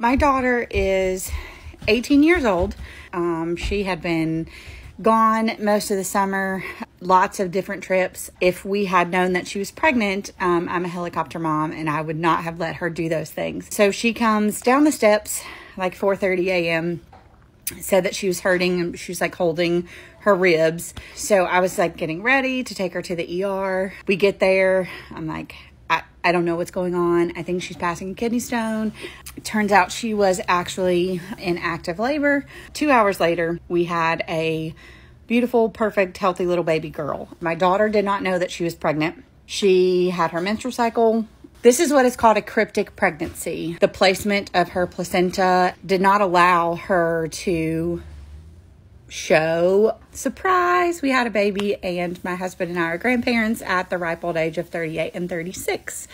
My daughter is 18 years old. Um, she had been gone most of the summer, lots of different trips. If we had known that she was pregnant, um, I'm a helicopter mom and I would not have let her do those things. So she comes down the steps like 4:30 a.m. said that she was hurting and she was like holding her ribs. So I was like getting ready to take her to the ER. We get there. I'm like I, don't know what's going on. I think she's passing a kidney stone. Turns out she was actually in active labor. Two hours later, we had a beautiful, perfect, healthy little baby girl. My daughter did not know that she was pregnant. She had her menstrual cycle. This is what is called a cryptic pregnancy. The placement of her placenta did not allow her to show. Surprise we had a baby and my husband and i are grandparents at the ripe old age of 38 and 36